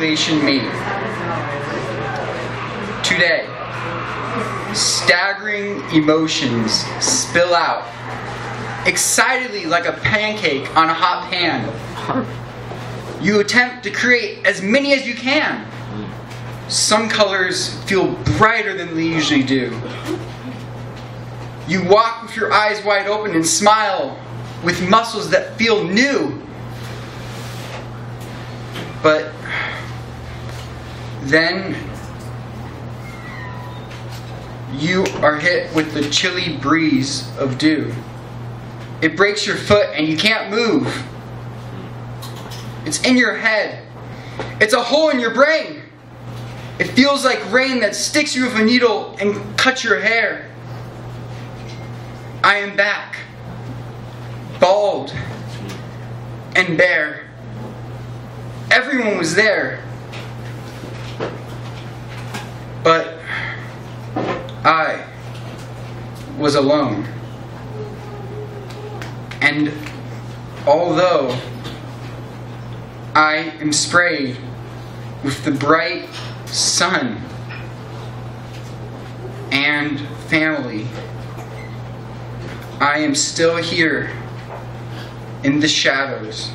Population Me. Today, staggering emotions spill out, excitedly like a pancake on a hot pan. You attempt to create as many as you can. Some colors feel brighter than they usually do. You walk with your eyes wide open and smile with muscles that feel new. But then you are hit with the chilly breeze of dew. It breaks your foot and you can't move. It's in your head. It's a hole in your brain. It feels like rain that sticks you with a needle and cuts your hair. I am back, bald and bare. Everyone was there. But I was alone. And although I am sprayed with the bright sun and family, I am still here in the shadows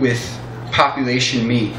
with population me.